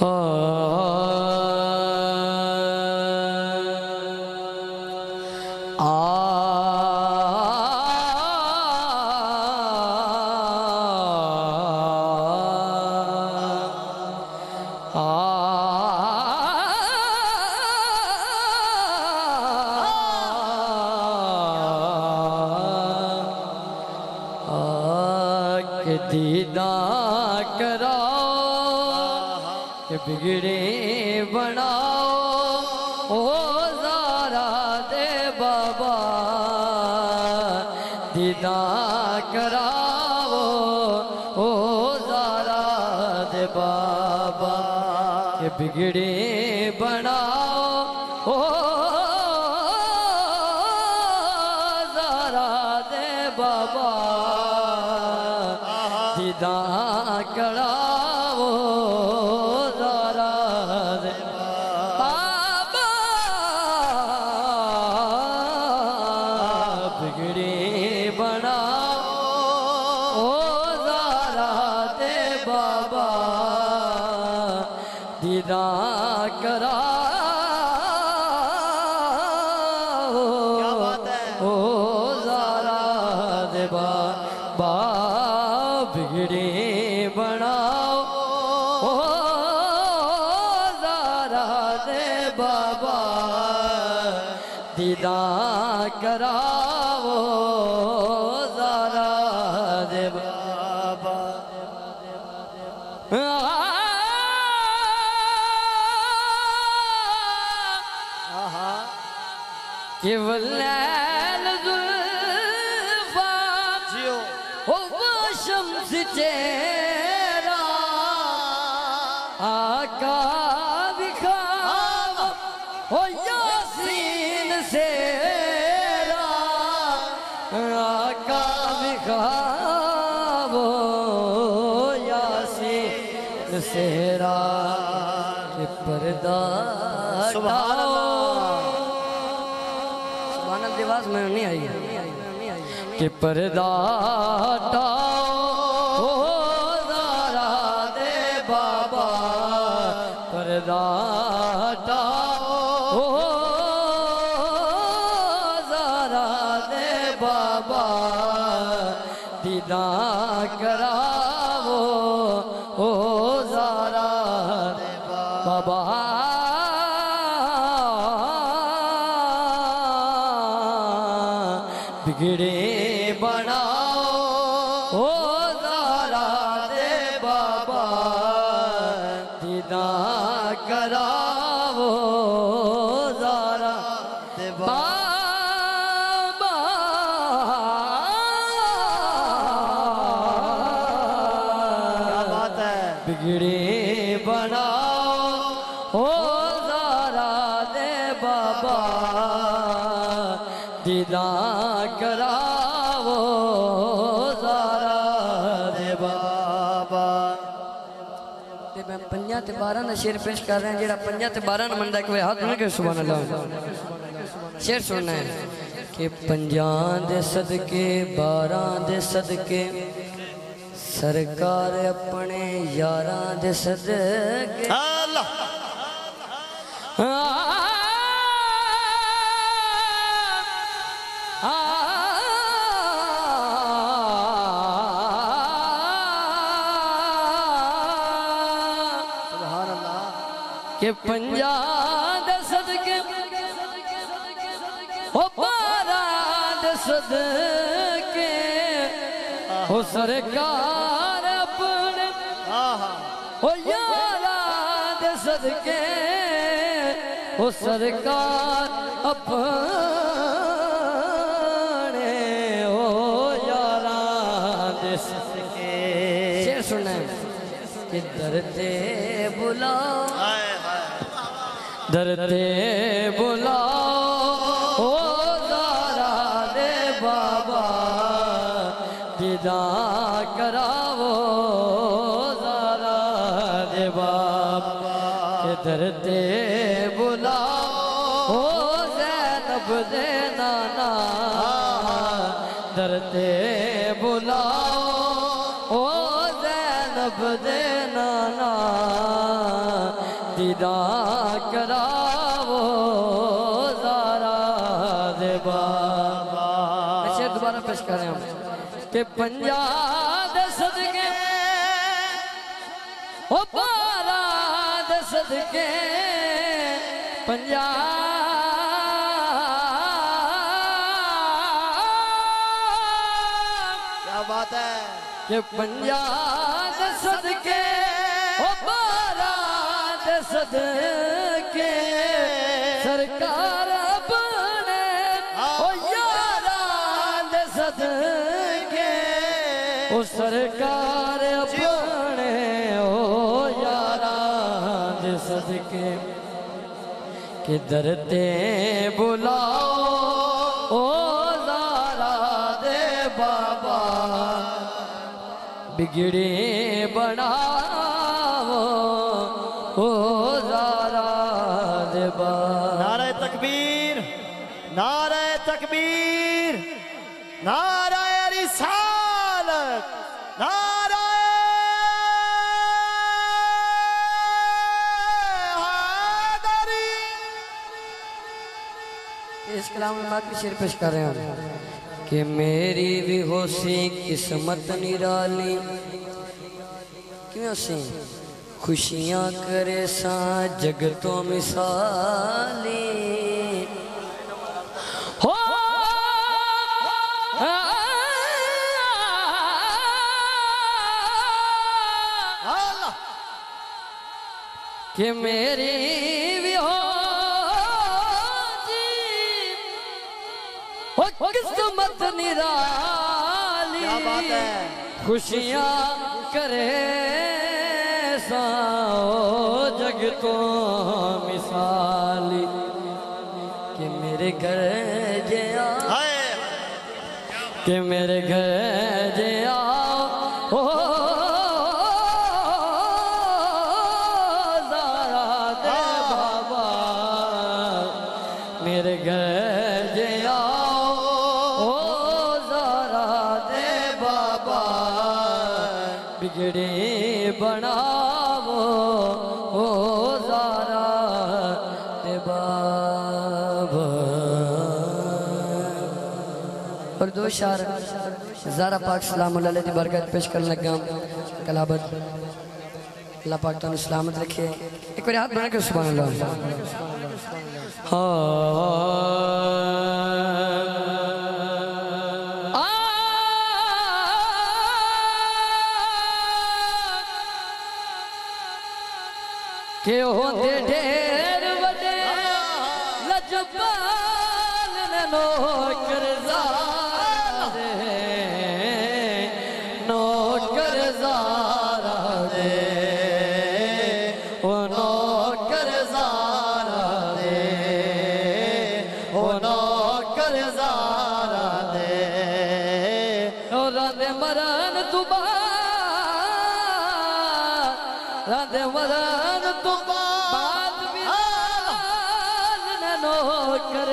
के दीदा कराओ ओ जारा दे बाबा के बिगड़े बनाओ ओ जारा दे बाबा दीदा कराओ बाबा बिगड़े बनाओ। ओ दे बाबा दीदा कराओ। यासीन सेरा आका दिखावो यासीन सेरा के पर्दा सुभान दिवास में नहीं आई कि पर्दा दीदा करावो ओ जारा बाबा। बिगड़े ਤੇ ਮੈਂ ਪੰਜਾਂ ਤੇ 12 ਦਾ ਸ਼ੇਰ ਪੇਸ਼ ਕਰ ਰਿਹਾ ਜਿਹੜਾ ਪੰਜਾਂ ਤੇ 12 ਨੂੰ ਮੰਨਦਾ ਕੋਈ ਹੱਥ ਨਾ ਕਿ ਸੁਭਾਨ ਅੱਲਾਹ ਸ਼ੇਰ ਸੁਣਨਾ ਹੈ ਕਿ ਪੰਜਾਂ ਦੇ ਸਦਕੇ 12 ਦੇ ਸਦਕੇ ਸਰਕਾਰ ਆਪਣੇ ਯਾਰਾਂ ਦੇ ਸਦਕੇ दे सदके ओ बारा सदके ओ सरकार अपने ओ यारा सदके ओ सरकार अपने ओ यारा सदके। शेर सुनना है। कि दरते बुलाओ? दरते बुलाओ ओ दारा दे बाबा दीदा करावो दारा दे बाबा, के दरते बुलाओ ओ जैनब दे नाना दरते बुलाओ ओ जैनब दे नाना दीदा पंजाब सदके। ओ बारा दे सदके। पंजाब। क्या बात है? कि पंजाब सदके। ओ बारात सदके। सरकार सरकार अपने ओ यारात सदके, कि दरते बुलाओ, ओ दारा दे बाबा। बिगड़े बनाओ, ओ जारा देबा नारे तकबीर नारे तकबीर, नारे इस कलाम बात की शेर पेश कर रहे हैं कि मेरी भी होसी किस्मत निराली। क्यों सी खुशियाँ करे सा जगतों मिसाली। कि मेरी भी हो किस्मत निराली। खुशियाँ करे साओ जग तो मिसाली। कि मेरे घर जया कि मेरे घर दो शार ज़ारा पाक सलाम की बरकत पेश करने लगा कलाबत। अल्लाह पाक तुम सलामत रखे। एक बार हाथ बना के अल्लाह। हाँ। धे तुबा बाद में मरो कर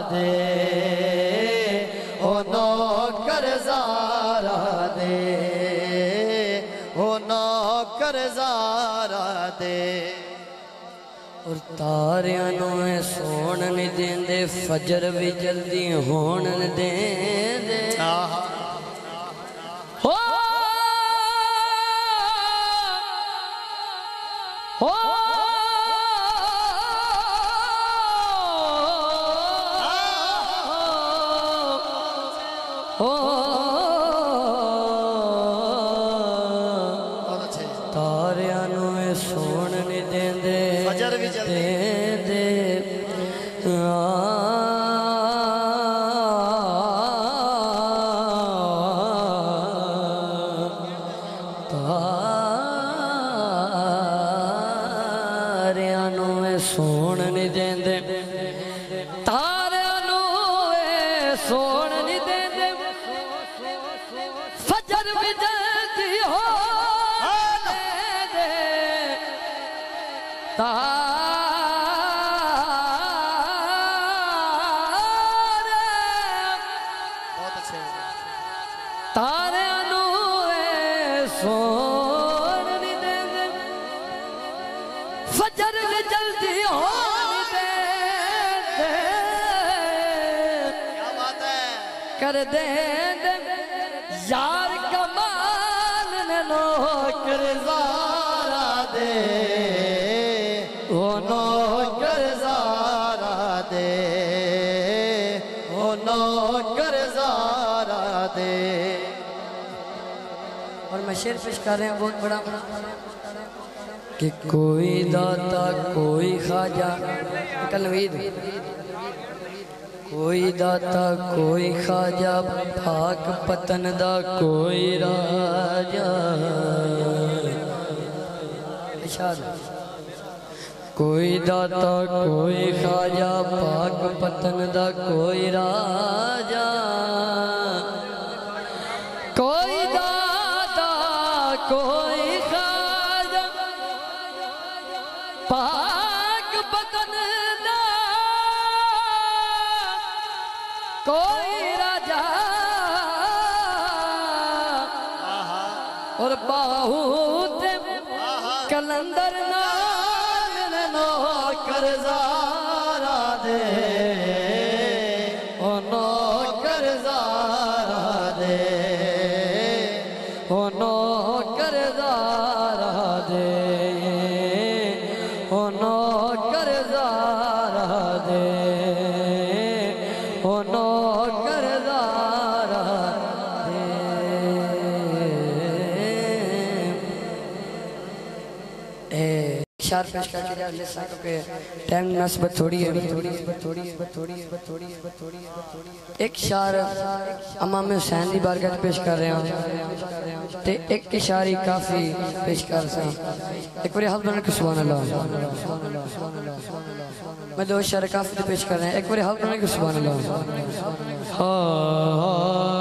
दे। ओ नो करजारा दे। ओ नो करजारा दे। और तारिया सोन नहीं देंदे, फजर भी जल्दी होन देंदे। आहा। दे, दे, दे फजर में जल्दी हो दे, क्या बात है? कर दे, दे यार कमाल ने नो करजारा दे। ओ नो करजारा दे। ओ नो करजारा दे। और मैं शेर पेश कर रहे हैं बहुत बड़ा, बड़ा। कि कोई दाता, कोई खाजा। कल नवीद कोई दाता, कोई खाजा भाग पतन दा कोई राजा। कोई दाता, कोई खाजा भाग पतन दा कोई राजा। যারা দে ए शार पेश करके जा ले सको के टाइम नस्बत थोड़ी है। थोड़ी है थोड़ी है थोड़ी है थोड़ी है थोड़ी है एक शार इमाम हुसैन दी बारगाह पेश कर रहे हैं। ते एक शारी काफ़ी पेश कर सा एक बार हाथ बना के सुभान अल्लाह। मैं दो शार काफ़ी पेश कर रहे हैं। एक बार हाथ बना के सुभान अल्लाह। कि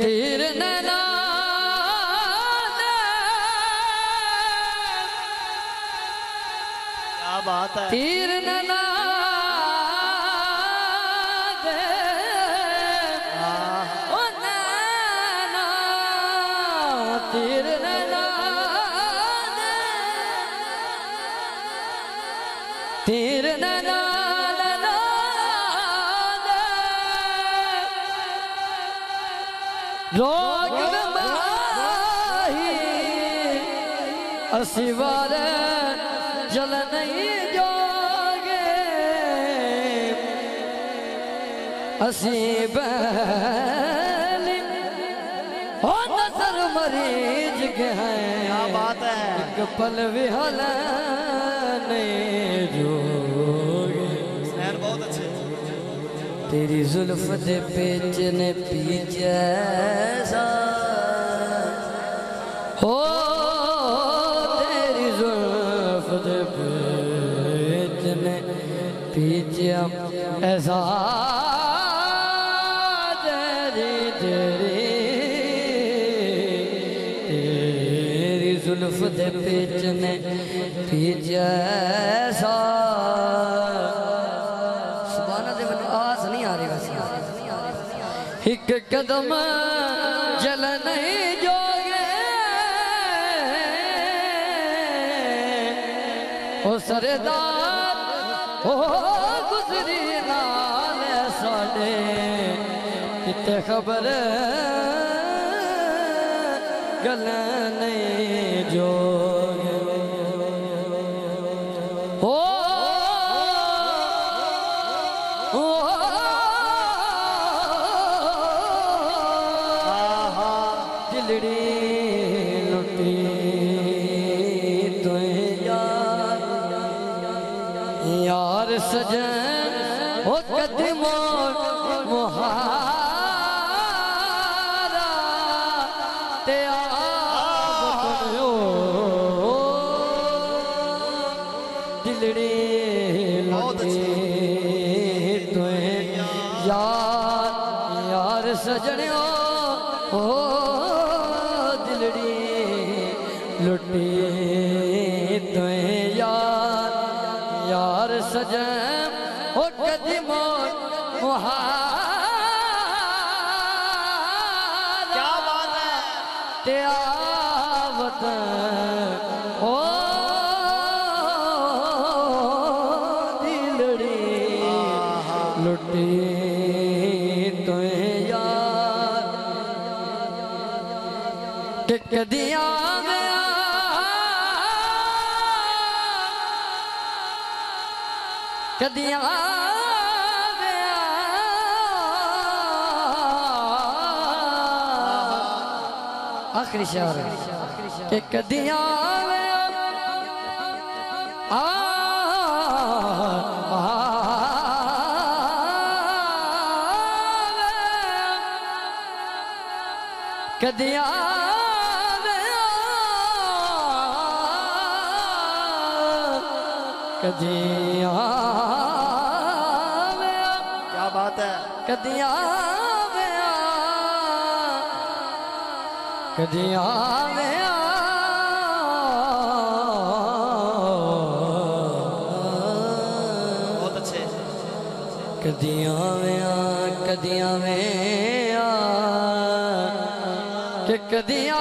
नैना क्या बात है। रोग असिवार जल नहीं जोगे। असीब मरीज़ के हैं बात है? पल विहल नहीं जो ਤੇਰੀ ਜ਼ੁਲਫ ਦੇ ਪੇਚ ਨੇ ਪੀ ਜੈਸਾ ਹੋ ਤੇਰੀ ਜ਼ੁਲਫ ਦੇ ਪੇਚ ਨੇ ਪੀ ਜਿਆ ਐਸਾ ਤੇਰੀ ਤੇਰੀ ਤੇਰੀ ਜ਼ੁਲਫ ਦੇ ਪੇਚ ਨੇ ਪੀ ਜੈਸਾ एक कदम जल नहीं जोगे। ओ सरदार ओ गुजरी नाल साडे किते खबर गल नहीं जोगे लुटी तुए यार यार सजन हो कदी कदिया आखिरी शेर कि कदिया कदिया कदिया कदिया कदिया बहुत अच्छे। कदिया कदिया कि कदिया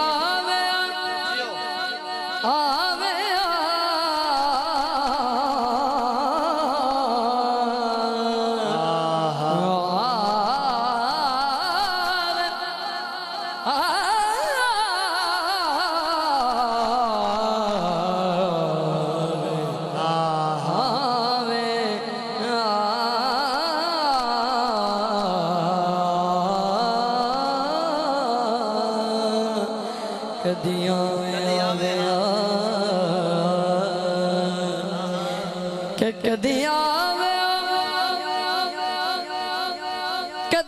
कदियाँ मैं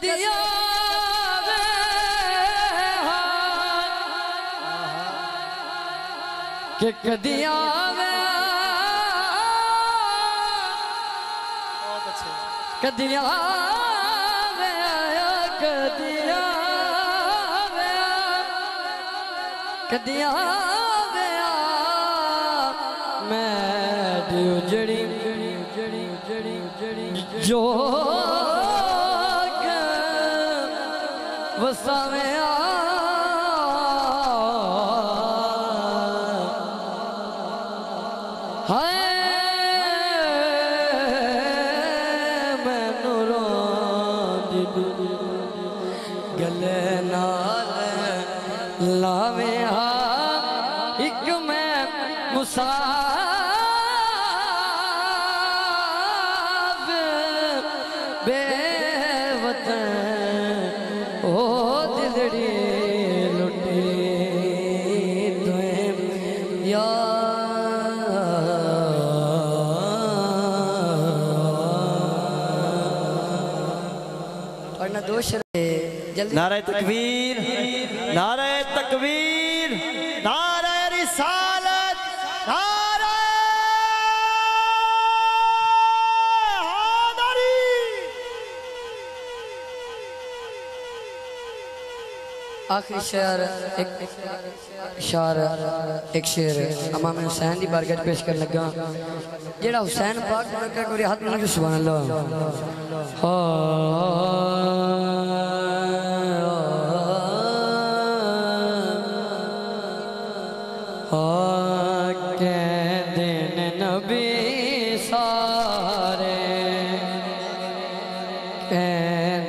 दियो जड़ी जड़ी जड़ी जड़ी जो वसावे नारे तकबीर नारे तकबीर, नारे हैदरी। आखिरी शेर एक शार एक शेर। अमाम हुसैन की बारगाह पेश कर लगा। जेड़ा हुसैन पाक ने कहा कोई हाथ में सुभान अल्लाह।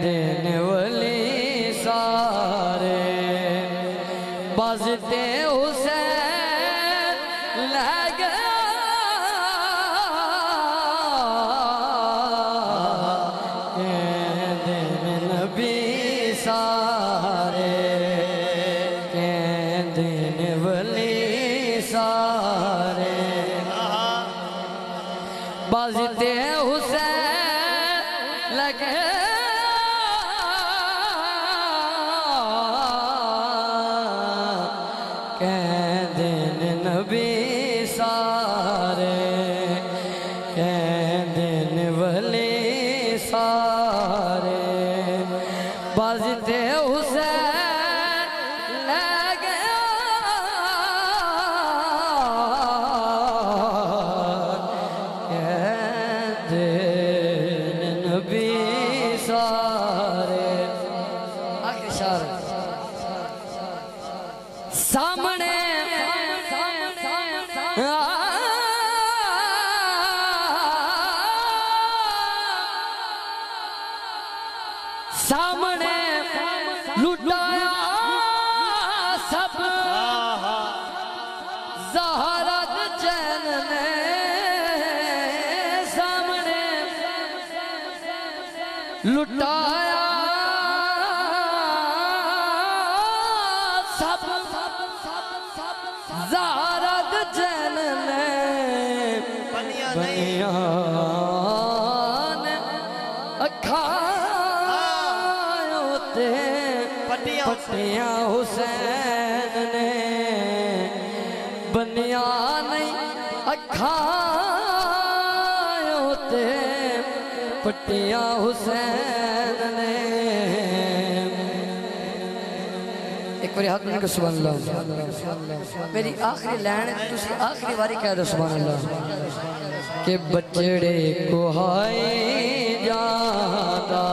दिन वली सारे। बजते हुसैन दिन वाले lutar. पिया हुसैन ने। एक बार हाथ मिलकर सुबह अल्लाह मेरी आखिरी लाइन तुम आखिरी बारी कह दो सुबह अल्लाह के बचड़े को हाय जाता।